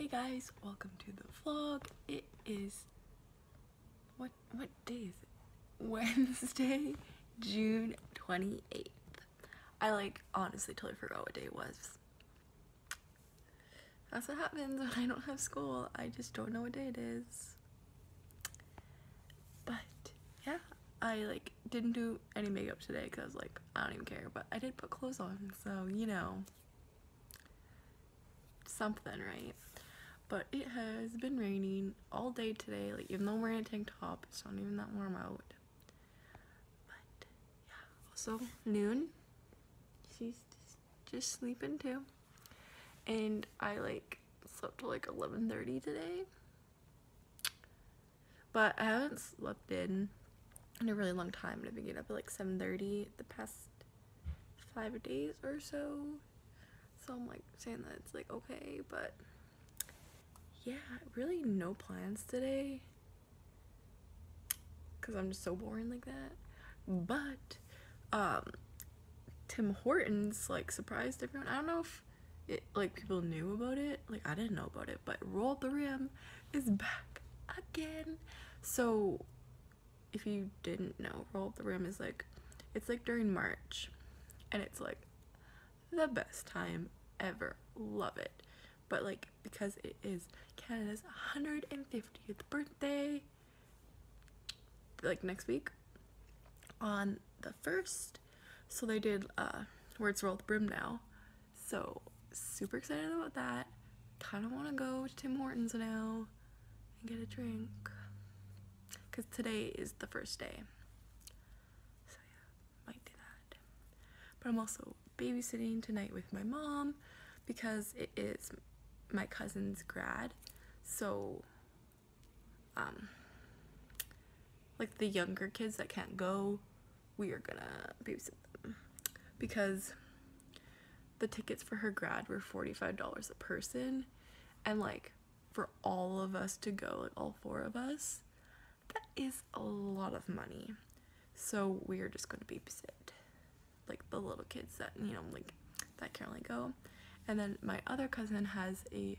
Hey guys, welcome to the vlog. It is what what day is it? Wednesday, June 28th. I like honestly totally forgot what day it was. That's what happens when I don't have school. I just don't know what day it is. But yeah, I like didn't do any makeup today because I was like, I don't even care. But I did put clothes on, so you know, something, right? But it has been raining all day today. Like even though I'm wearing a tank top, it's not even that warm out. But yeah, also noon. She's just, sleeping too. And I like slept till like 11:30 today. But I haven't slept in in a really long time. I've been getting up at like 7:30 the past five days or so. So I'm like saying that it's like okay, but yeah, really no plans today. Cause I'm just so boring like that. But um Tim Hortons like surprised everyone. I don't know if it like people knew about it. Like I didn't know about it, but Roll the Rim is back again. So if you didn't know, Roll the Rim is like it's like during March and it's like the best time ever. Love it. But like because it is Canada's 150th birthday. Like next week. On the first. So they did uh words roll the brim now. So super excited about that. Kind of want to go to tim hortons now and get a drink. Because today is the first day. So yeah might do that. But i'm also babysitting tonight with my mom because it is my cousin's grad. So um like the younger kids that can't go we are gonna babysit them. Because the tickets for her grad were $45 a person and like for all of us to go like all four of us that is a lot of money. So we are just going to babysit like the little kids that you know like that can't really go and then my other cousin has a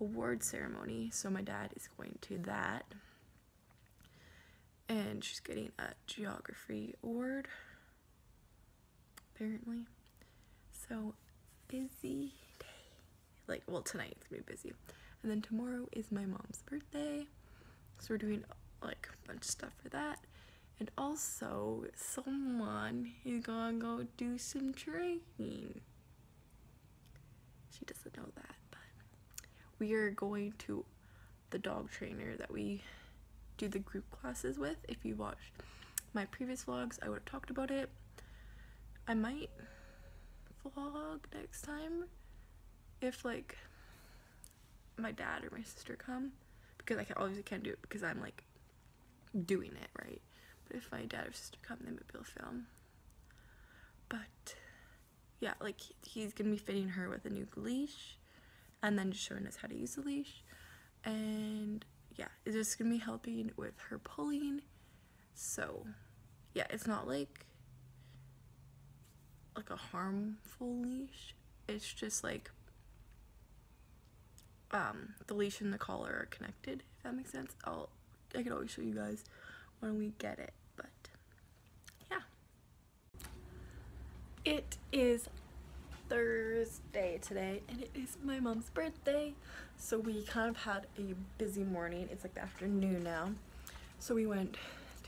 award ceremony so my dad is going to that. And she's getting a geography award apparently. So busy day. Like well tonight it's gonna be busy. And then tomorrow is my mom's birthday. So we're doing like a bunch of stuff for that. And also someone is gonna go do some training she doesn't know that but we are going to the dog trainer that we do the group classes with. If you watched my previous vlogs, I would have talked about it. I might vlog next time if like my dad or my sister come because I can obviously can't do it because I'm like doing it right. But if my dad or sister come, they might be able to film. Yeah, like he's gonna be fitting her with a new leash and then just showing us how to use the leash and yeah, it's just gonna be helping with her pulling. So yeah, it's not like like a harmful leash. It's just like um the leash and the collar are connected, if that makes sense. I'll I can always show you guys when we get it, but yeah. It is Thursday today and it is my mom's birthday. So we kind of had a busy morning. It's like the afternoon now. So we went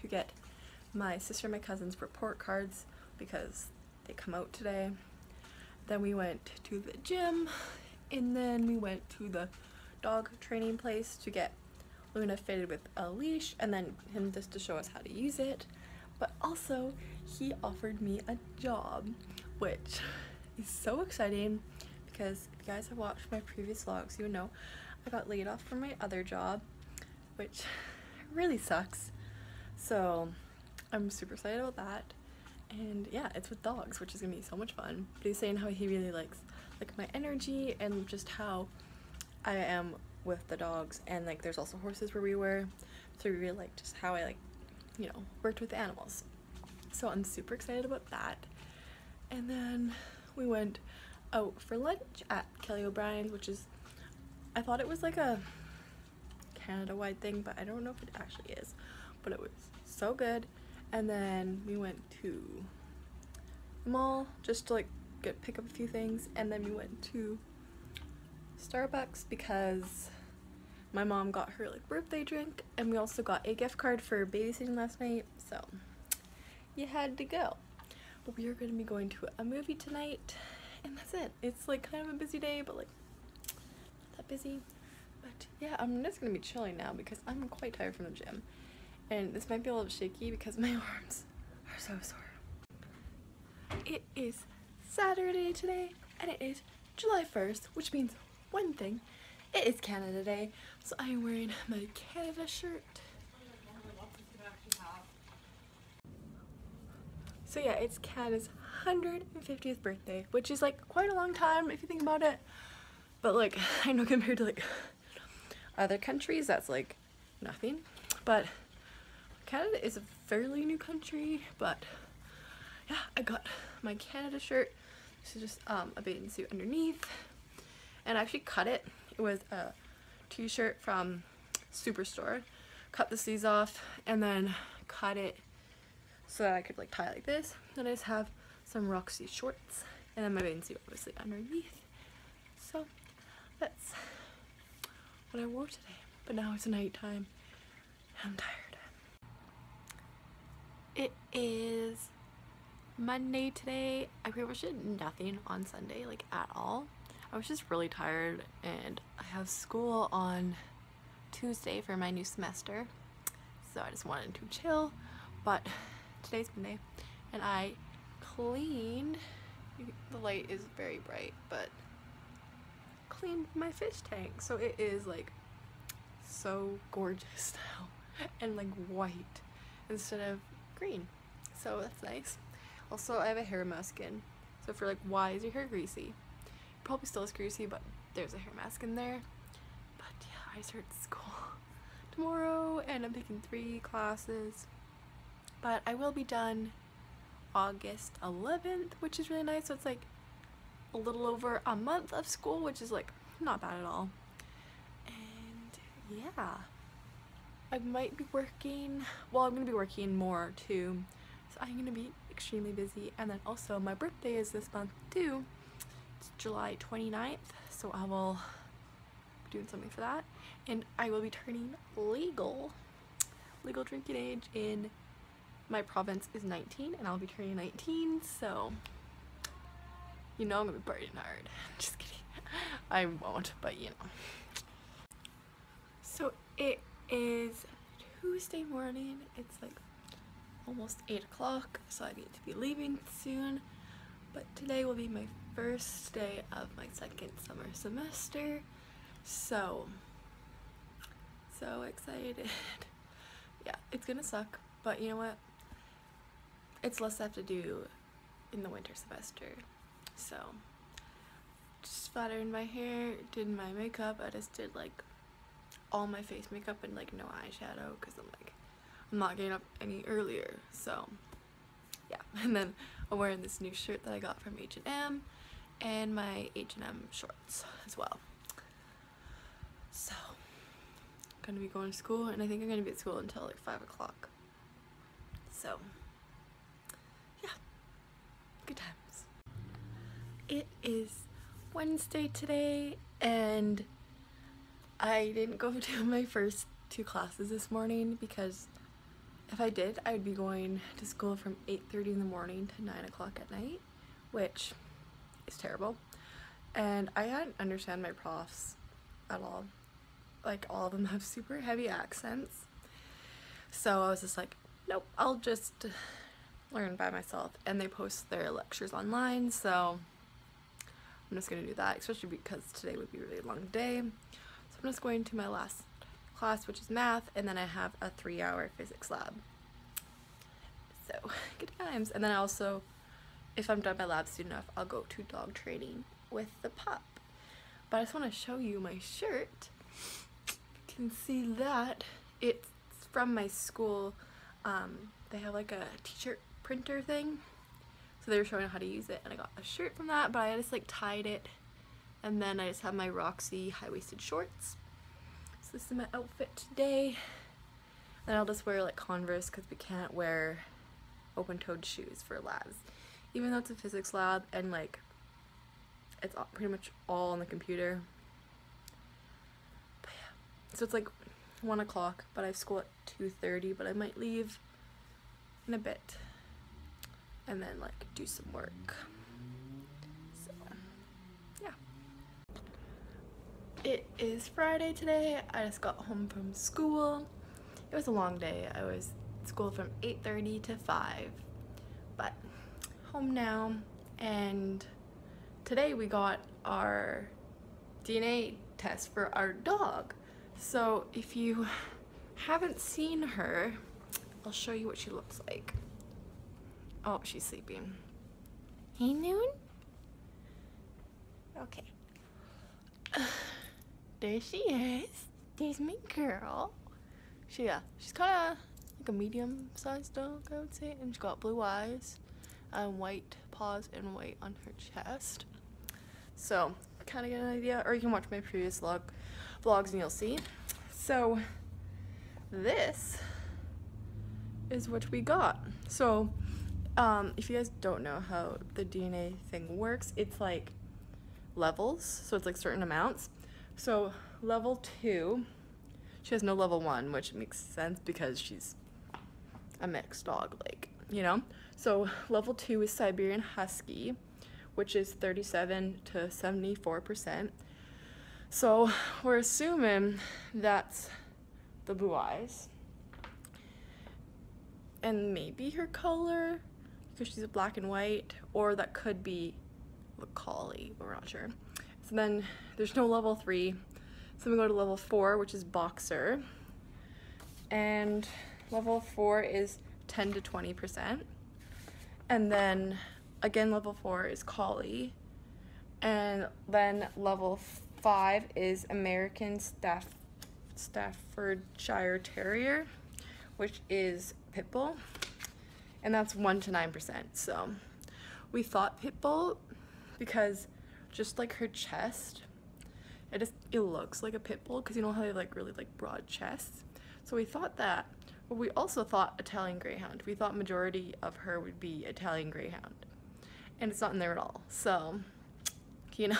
to get my sister and my cousin's report cards because they come out today. Then we went to the gym and then we went to the dog training place to get Luna fitted with a leash and then him just to show us how to use it. But also he offered me a job which is so exciting because if you guys have watched my previous vlogs, you know I got laid off from my other job, which really sucks. So I'm super excited about that. And yeah, it's with dogs, which is gonna be so much fun. But he's saying how he really likes like my energy and just how I am with the dogs and like there's also horses where we were. So we really like just how I like, you know, worked with animals. So I'm super excited about that. And then we went out for lunch at Kelly O'Brien's, which is I thought it was like a Canada-wide thing, but I don't know if it actually is. But it was so good. And then we went to the mall just to like get pick up a few things, and then we went to Starbucks because my mom got her like birthday drink, and we also got a gift card for babysitting last night. So you had to go. But we are going to be going to a movie tonight, and that's it. It's like kind of a busy day, but like not that busy. But yeah, I'm just gonna be chilling now because I'm quite tired from the gym. And this might be a little shaky because my arms are so sore. It is Saturday today and it is July 1st, which means one thing. It is Canada Day, so I am wearing my Canada shirt. So yeah, it's Canada's 150th birthday, which is like quite a long time if you think about it. But like, I know compared to like other countries, that's like nothing. But Canada is a fairly new country, but yeah, I got my Canada shirt. This is just um, a bathing suit underneath. And I actually cut it. It was a t-shirt from Superstore. Cut the sleeves off and then cut it so that I could like tie like this. Then I just have some Roxy shorts and then my bathing suit obviously underneath. So that's what I wore today. But now it's nighttime. I'm tired. It is Monday today. I pretty much did nothing on Sunday, like at all. I was just really tired and I have school on Tuesday for my new semester. So I just wanted to chill. But today's Monday and I cleaned, the light is very bright, but cleaned my fish tank. So it is like so gorgeous now and like white instead of green. So that's nice. Also, I have a hair mask in. So for like, why is your hair greasy? Probably still is greasy, but there's a hair mask in there. But yeah, I start school tomorrow and I'm taking three classes. But I will be done August 11th, which is really nice. So it's like a little over a month of school, which is like not bad at all. And yeah. I might be working, well I'm going to be working more too, so I'm going to be extremely busy and then also my birthday is this month too, it's July 29th, so I will be doing something for that and I will be turning legal, legal drinking age in my province is 19 and I'll be turning 19 so you know I'm gonna be partying hard just kidding I won't but you know so it is Tuesday morning. It's like almost 8 o'clock, so I need to be leaving soon. But today will be my first day of my second summer semester. So, so excited. yeah, it's gonna suck, but you know what? It's less I have to do in the winter semester. So, just flattering my hair, did my makeup. I just did like all my face makeup and like no eyeshadow because I'm like I'm not getting up any earlier so yeah and then I'm wearing this new shirt that I got from H&M and my H&M shorts as well so gonna be going to school and I think I'm gonna be at school until like 5 o'clock so good times it is Wednesday today and I didn't go to my first two classes this morning because if I did, I'd be going to school from 8.30 in the morning to 9 o'clock at night, which is terrible. And I didn't understand my profs at all. Like, all of them have super heavy accents. So I was just like, nope, I'll just learn by myself. And they post their lectures online, so I'm just gonna do that, especially because today would be a really long day. So I'm just going to my last class, which is math, and then I have a three hour physics lab. So, good times. And then I also, if I'm done my lab soon enough, I'll go to dog training with the pup. But I just want to show you my shirt. You can see that. It's from my school. Um, they have like a t-shirt printer thing. So they were showing how to use it and I got a shirt from that, but I just like tied it And then I just have my Roxy high-waisted shorts. So this is my outfit today. And I'll just wear like Converse because we can't wear open-toed shoes for labs. Even though it's a physics lab and like it's all, pretty much all on the computer. But yeah. So it's like 1 o'clock, but I have school at 2.30, but I might leave in a bit and then like do some work. So, yeah. It is Friday today. I just got home from school. It was a long day. I was at school from 8.30 to 5, but home now and today we got our DNA test for our dog. So if you haven't seen her, I'll show you what she looks like. Oh, she's sleeping. Hey, Noon? Okay. there she is. There's my girl. She, yeah, she's kind of like a medium-sized dog, I would say. And she's got blue eyes and white paws and white on her chest. So, kind of get an idea. Or you can watch my previous vlog, vlogs and you'll see. So, this is what we got. So, um, if you guys don't know how the DNA thing works, it's like levels. So it's like certain amounts. So level two, she has no level one, which makes sense because she's a mixed dog, like, you know? So level two is Siberian Husky, which is 37 to 74%. So we're assuming that's the blue eyes and maybe her color because she's a black and white or that could be collie we're not sure. So then there's no level three. So we go to level four which is boxer. And level four is 10 to 20 percent. And then again level four is collie and then level five is American Staff Staffordshire Terrier which is pit bull, and that's 1 to 9%. So we thought pit bull because just like her chest, it just it looks like a pit bull because you know how they like really like broad chests. So we thought that, but we also thought Italian Greyhound. We thought majority of her would be Italian Greyhound, and it's not in there at all. So, you know,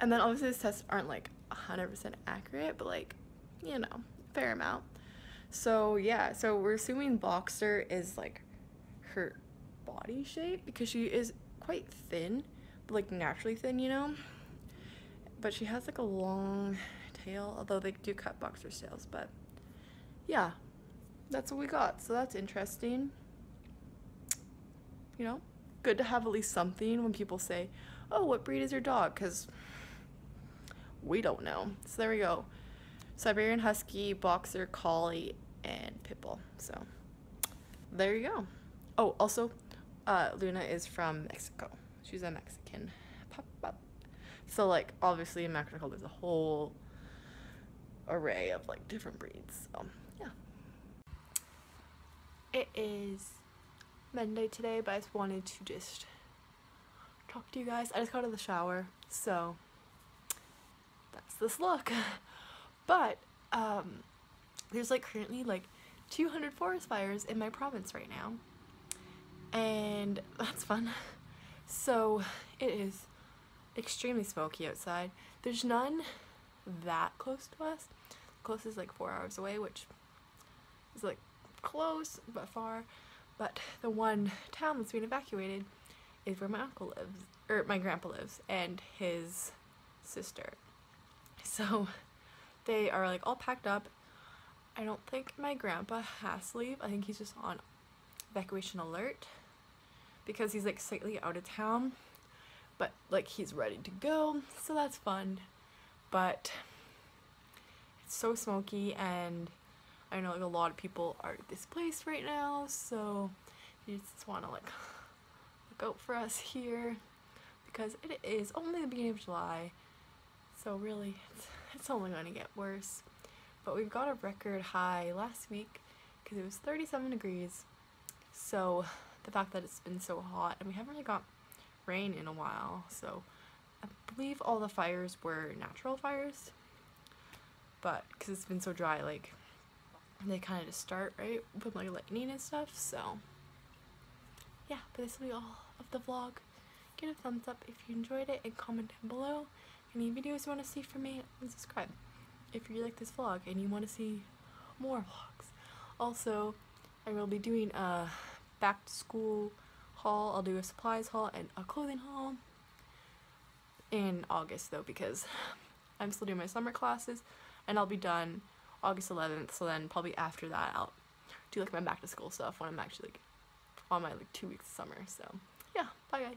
and then obviously these tests aren't like 100% accurate, but like, you know, fair amount. So yeah, so we're assuming Boxer is like her body shape because she is quite thin, but like naturally thin, you know? But she has like a long tail, although they do cut Boxer's tails, but yeah, that's what we got. So that's interesting. You know, good to have at least something when people say, oh, what breed is your dog? Because we don't know. So there we go. Siberian Husky, Boxer, Collie, and Pitbull. So there you go. Oh, also, uh, Luna is from Mexico. She's a Mexican So like, obviously in Mexico there's a whole array of like different breeds. So yeah. It is Monday today, but I just wanted to just talk to you guys. I just got out of the shower, so that's this look. But um, there's like currently like 200 forest fires in my province right now. And that's fun. So it is extremely smoky outside. There's none that close to us. The closest is like four hours away, which is like close but far. But the one town that's been evacuated is where my uncle lives, or my grandpa lives, and his sister. So they are like all packed up. I don't think my grandpa has to leave. I think he's just on evacuation alert because he's like slightly out of town, but like he's ready to go, so that's fun. But it's so smoky and I know like a lot of people are displaced right now, so you just want to like look out for us here because it is only the beginning of July, so really it's it's only going to get worse. But we've got a record high last week because it was 37 degrees. So the fact that it's been so hot and we haven't really got rain in a while, so I believe all the fires were natural fires, but because it's been so dry, like they kind of just start right with like lightning and stuff. So yeah, but this will be all of the vlog. Give it a thumbs up if you enjoyed it and comment down below any videos you want to see from me and subscribe if you like this vlog and you want to see more vlogs. Also, I will be doing a back to school haul. I'll do a supplies haul and a clothing haul in August though because I'm still doing my summer classes and I'll be done August 11th so then probably after that I'll do like my back to school stuff when I'm actually like on my like two weeks of summer so yeah bye guys